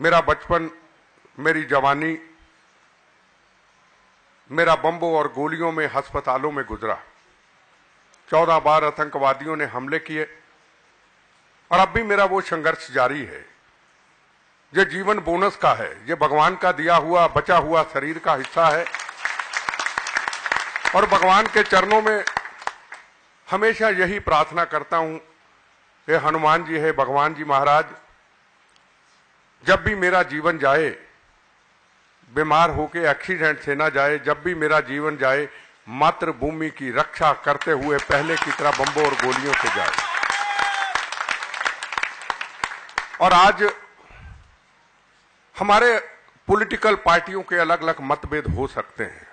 मेरा बचपन, मेरी जवानी, मेरा बम्बों और गोलियों में अस्पतालों में गुजरा। चौदह बार आतंकवादियों ने हमले किए और अब भी मेरा वो संघर्ष जारी है। ये जीवन बोनस का है, ये भगवान का दिया हुआ, बचा हुआ शरीर का हिस्सा है। और भगवान के चरणों में हमेशा यही प्रार्थना करता हूँ ये हनुमान जी, है भगवान जी महाराज जब भी मेरा जीवन जाए, बीमार होके एक्सीडेंट से ना जाए, जब भी मेरा जीवन जाए, मातृभूमि की रक्षा करते हुए पहले की तरह बम्बों और गोलियों से जाए। और आज हमारे पॉलिटिकल पार्टियों के अलग अलग मतभेद हो सकते हैं।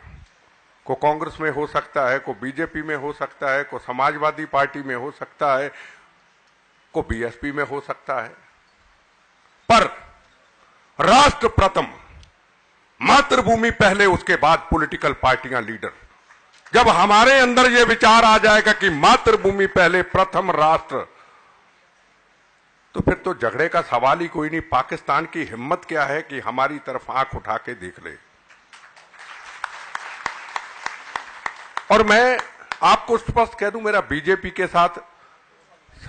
को कांग्रेस में हो सकता है, को बीजेपी में हो सकता है, को समाजवादी पार्टी में हो सकता है, को बीएसपी में हो सकता है। पर राष्ट्र प्रथम मातृभूमि पहले, उसके बाद पॉलिटिकल पार्टियाँ लीडर जब हमारे अंदर यह विचार आ जाएगा कि मातृभूमि पहले प्रथम राष्ट्र तो फिर तो झगड़े का सवाल ही कोई नहीं। पाकिस्तान की हिम्मत क्या है कि हमारी तरफ़ आँख उठा के देख ले? और मैं आपको स्पष्ट कह दूँ, मेरा बीजेपी के साथ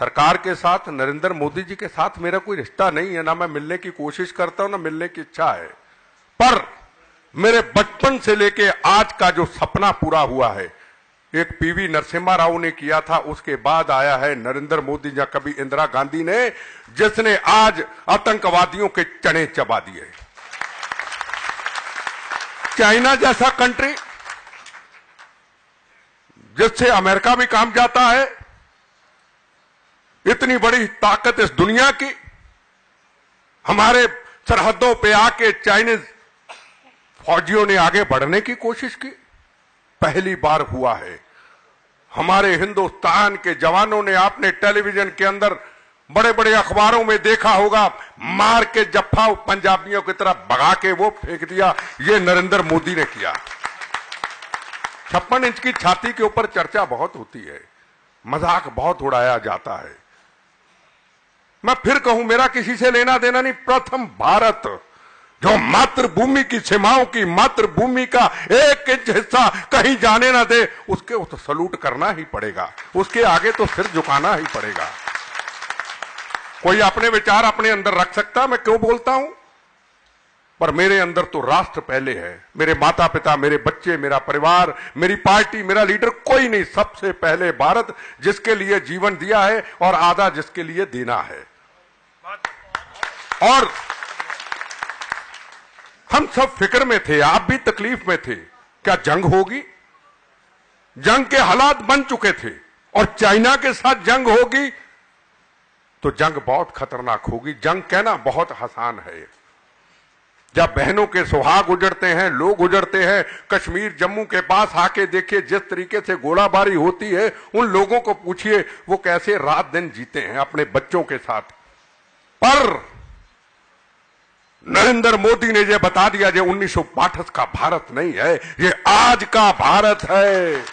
सरकार के साथ, नरेंद्र मोदी जी के साथ मेरा कोई रिश्ता नहीं है, ना मैं मिलने की कोशिश करता हूँ, ना मिलने की इच्छा है। पर मेरे बचपन से लेके आज का जो सपना पूरा हुआ है, एक पीवी नरसिम्हा राव ने किया था, उसके बाद आया है नरेंद्र मोदी या कभी इंदिरा गांधी ने, जिसने आज आतंकवादियों के चने चबा दिए। चाइना जैसा कंट्री, जिससे अमेरिका भी काम जाता है इतनी बड़ी ताकत इस दुनिया की। हमारे सरहदों पे आके चाइनीज़ फौजियों ने आगे बढ़ने की कोशिश की। पहली बार हुआ है। हमारे हिंदुस्तान के जवानों ने आपने टेलीविज़न के अंदर बड़े बड़े अखबारों में देखा होगा, मार के जफ्फा पंजाबियों की तरफ़ भगा के वो फेंक दिया, ये नरेंद्र मोदी ने किया। छप्पन इंच की छाती के ऊपर चर्चा बहुत होती है, मज़ाक बहुत उड़ाया जाता है। मैं फिर कहूँ, मेरा किसी से लेना देना नहीं, प्रथम भारत, जो मातृभूमि की सीमाओं की मातृभूमि का एक इंच हिस्सा कहीं जाने ना दे, उसके तो सलूट करना ही पड़ेगा, उसके आगे तो सिर झुकाना ही पड़ेगा। कोई अपने विचार अपने अंदर रख सकता, मैं क्यों बोलता हूँ? पर मेरे अंदर तो राष्ट्र पहले है, मेरे माता पिता मेरे बच्चे, मेरा परिवार, मेरी पार्टी, मेरा लीडर, कोई नहीं, सबसे पहले भारत जिसके लिए जीवन दिया है और आधा जिसके लिए देना है। और हम सब फ़िक्र में थे, आप भी तकलीफ़ में थे, क्या जंग होगी? जंग के हालात बन चुके थे और चाइना के साथ जंग होगी तो जंग बहुत खतरनाक होगी। जंग कहना बहुत आसान है। जब बहनों के सुहाग उजड़ते हैं, लोग उजड़ते हैं, कश्मीर जम्मू के पास आके देखिए जिस तरीके से गोलाबारी होती है, उन लोगों को पूछिए, वो कैसे रात दिन जीते हैं अपने बच्चों के साथ? पर नरेंद्र मोदी ने यह बता दिया जो उन्नीस का भारत नहीं है ये आज का भारत है।